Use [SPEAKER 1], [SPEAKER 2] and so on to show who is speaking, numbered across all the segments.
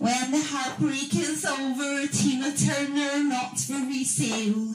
[SPEAKER 1] When the heartbreak is over, Tina Turner not for resale.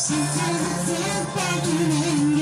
[SPEAKER 2] Sometimes I feel back in